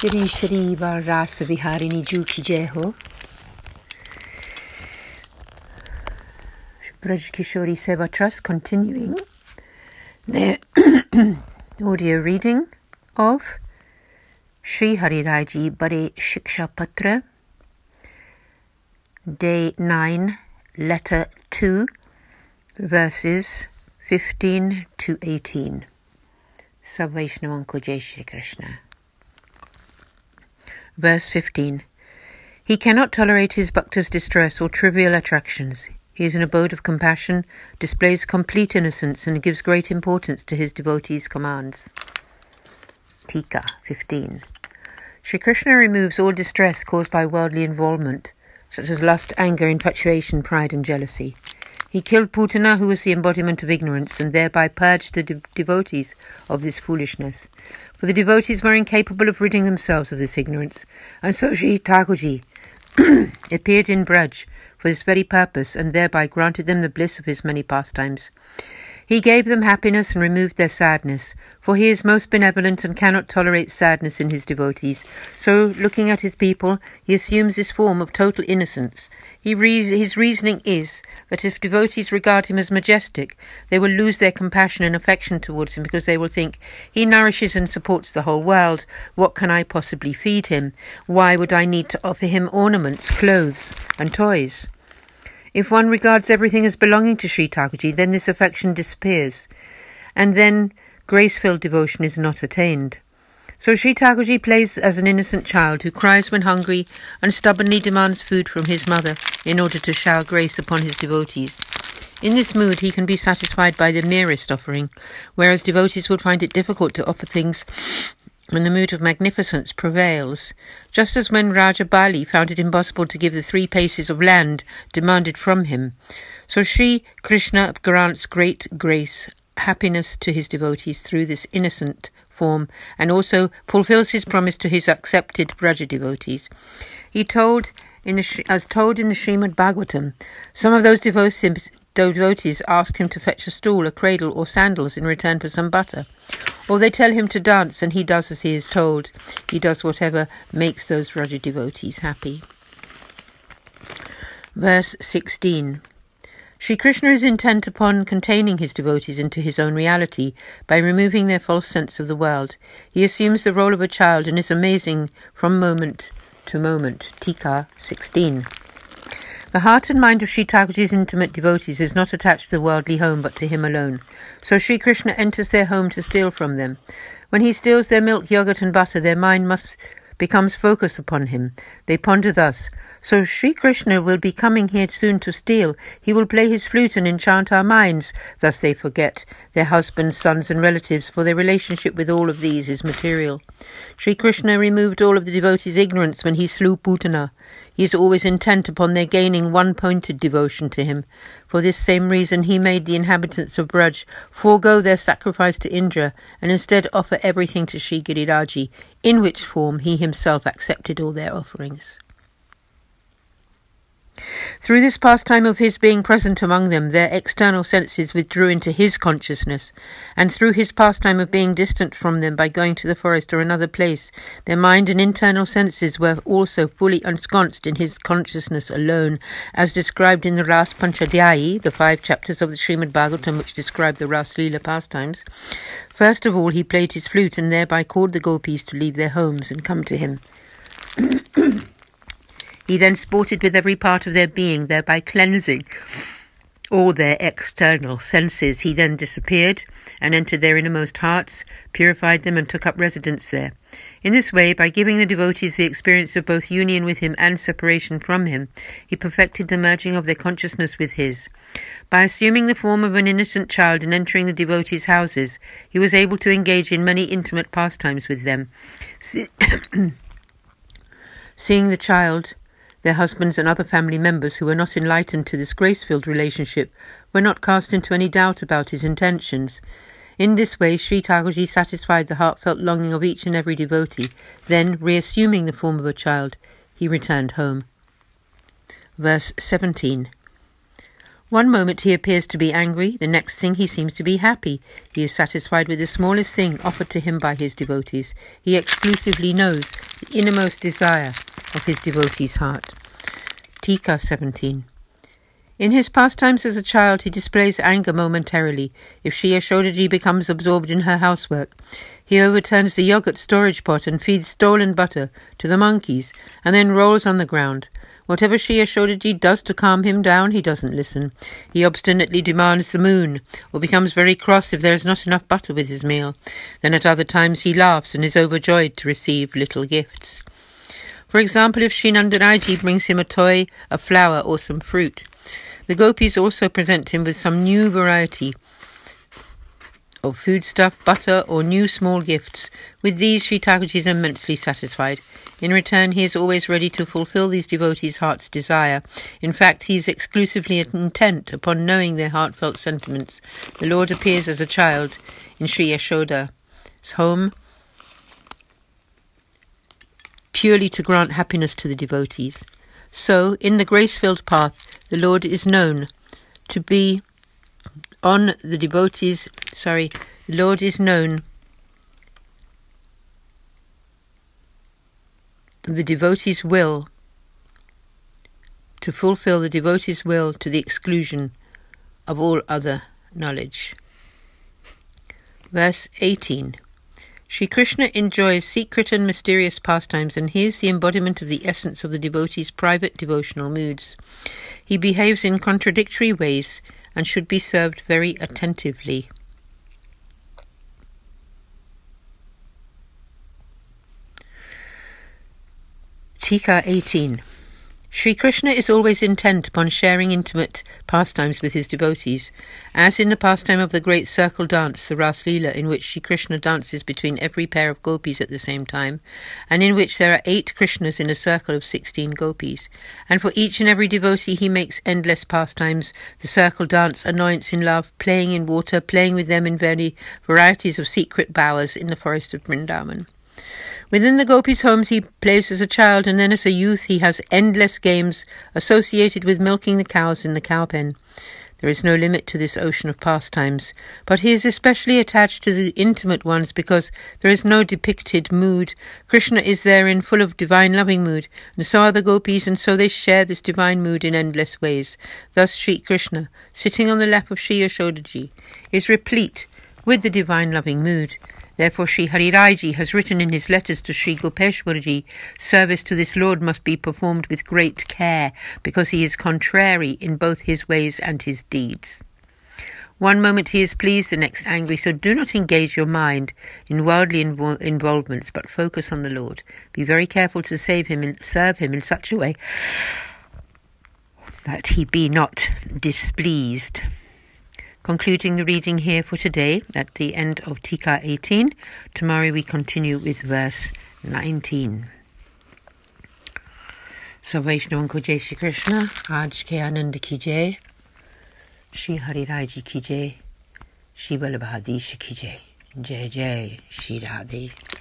Shri Shri Rasa Viharini Juki Jeho. Vraja Kishori Seva Trust continuing their audio reading of Sri Hariraiji Bare Shiksha Patra, Day 9, Letter 2, verses 15 to 18. Savvaishnavan Jai Shri Krishna. Verse 15 He cannot tolerate his bhakta's distress or trivial attractions. He is an abode of compassion, displays complete innocence, and gives great importance to his devotees' commands. Tika 15 Sri Krishna removes all distress caused by worldly involvement, such as lust, anger, infatuation, pride, and jealousy. He killed Putana, who was the embodiment of ignorance, and thereby purged the de- devotees of this foolishness for the devotees were incapable of ridding themselves of this ignorance, and so Sri Thakurji appeared in Braj for this very purpose, and thereby granted them the bliss of his many pastimes. He gave them happiness and removed their sadness, for he is most benevolent and cannot tolerate sadness in his devotees. So, looking at his people, he assumes this form of total innocence. Re- his reasoning is that if devotees regard him as majestic, they will lose their compassion and affection towards him because they will think, He nourishes and supports the whole world. What can I possibly feed him? Why would I need to offer him ornaments, clothes, and toys? If one regards everything as belonging to Sri Thakurji, then this affection disappears, and then grace-filled devotion is not attained. So Sri Thakurji plays as an innocent child who cries when hungry and stubbornly demands food from his mother in order to shower grace upon his devotees. In this mood, he can be satisfied by the merest offering, whereas devotees would find it difficult to offer things when the mood of magnificence prevails, just as when Raja Bali found it impossible to give the three paces of land demanded from him. So Sri Krishna grants great grace, happiness to his devotees through this innocent form, and also fulfills his promise to his accepted Braja devotees. He told in the, as told in the Srimad Bhagavatam, some of those devotees, devotees ask him to fetch a stool, a cradle, or sandals in return for some butter. Or they tell him to dance, and he does as he is told. He does whatever makes those Braja devotees happy. Verse 16 Sri Krishna is intent upon containing his devotees into his own reality by removing their false sense of the world. He assumes the role of a child and is amazing from moment to moment. Tika 16. The heart and mind of Sri Thakurji's intimate devotees is not attached to the worldly home but to him alone. So Sri Krishna enters their home to steal from them. When he steals their milk, yogurt, and butter, their mind must becomes focused upon him. They ponder thus so Sri Krishna will be coming here soon to steal. He will play his flute and enchant our minds. Thus they forget their husbands, sons, and relatives, for their relationship with all of these is material. Sri Krishna removed all of the devotees' ignorance when he slew Putana. He is always intent upon their gaining one pointed devotion to him. For this same reason, he made the inhabitants of Braj forego their sacrifice to Indra and instead offer everything to Sri Giriraji, in which form he himself accepted all their offerings. Through this pastime of his being present among them, their external senses withdrew into his consciousness, and through his pastime of being distant from them by going to the forest or another place, their mind and internal senses were also fully ensconced in his consciousness alone, as described in the Ras Panchadhyayi, the five chapters of the Srimad Bhagavatam which describe the Ras Leela pastimes. First of all, he played his flute and thereby called the gopis to leave their homes and come to him. He then sported with every part of their being, thereby cleansing all their external senses. He then disappeared and entered their innermost hearts, purified them, and took up residence there. In this way, by giving the devotees the experience of both union with him and separation from him, he perfected the merging of their consciousness with his. By assuming the form of an innocent child and entering the devotees' houses, he was able to engage in many intimate pastimes with them. Seeing the child, their husbands and other family members who were not enlightened to this grace filled relationship were not cast into any doubt about his intentions. In this way, Sri Thakurji satisfied the heartfelt longing of each and every devotee. Then, reassuming the form of a child, he returned home. Verse 17 One moment he appears to be angry, the next thing he seems to be happy. He is satisfied with the smallest thing offered to him by his devotees. He exclusively knows the innermost desire of his devotee's heart. Tika 17. In his pastimes as a child, he displays anger momentarily. If Sri Yashodaji becomes absorbed in her housework, he overturns the yogurt storage pot and feeds stolen butter to the monkeys, and then rolls on the ground. Whatever Sri Yashodaji does to calm him down, he doesn't listen. He obstinately demands the moon, or becomes very cross if there is not enough butter with his meal. Then at other times he laughs and is overjoyed to receive little gifts. For example, if Sri Nandaraji brings him a toy, a flower, or some fruit, the gopis also present him with some new variety of foodstuff, butter, or new small gifts. With these, Sri Thakurji is immensely satisfied. In return, he is always ready to fulfill these devotees' heart's desire. In fact, he is exclusively intent upon knowing their heartfelt sentiments. The Lord appears as a child in Sri Yashoda's home, purely to grant happiness to the devotees. So, in the grace filled path, the Lord is known to be on the devotees, sorry, the Lord is known, the devotee's will, to fulfill the devotee's will to the exclusion of all other knowledge. Verse 18 Sri Krishna enjoys secret and mysterious pastimes, and he is the embodiment of the essence of the devotee's private devotional moods. He behaves in contradictory ways and should be served very attentively. Tika 18 Sri Krishna is always intent upon sharing intimate pastimes with his devotees, as in the pastime of the great circle dance, the Ras Leela, in which Sri Krishna dances between every pair of gopis at the same time, and in which there are eight Krishnas in a circle of sixteen gopis. And for each and every devotee he makes endless pastimes, the circle dance, annoyance in love, playing in water, playing with them in many varieties of secret bowers in the forest of Vrindavan. Within the gopis' homes, he plays as a child, and then as a youth, he has endless games associated with milking the cows in the cow pen. There is no limit to this ocean of pastimes, but he is especially attached to the intimate ones because there is no depicted mood. Krishna is therein full of divine loving mood, and so are the gopis, and so they share this divine mood in endless ways. Thus, Sri Krishna, sitting on the lap of Sri Yashodaji, is replete with the divine loving mood. Therefore, Sri Hariraiji has written in his letters to Sri Gopeshwarji, service to this Lord must be performed with great care, because he is contrary in both his ways and his deeds. One moment he is pleased, the next angry, so do not engage your mind in worldly invo- involvements, but focus on the Lord. Be very careful to save him and serve him in such a way that he be not displeased. Concluding the reading here for today at the end of Tika 18. Tomorrow we continue with verse 19. So Vaishnavan ko Jai Shri Krishna, Aj ke ki Jai, Shri Hariraiji ki Jai, Shri Balabhadish ki Jai, Jai Jai Shri Radhe.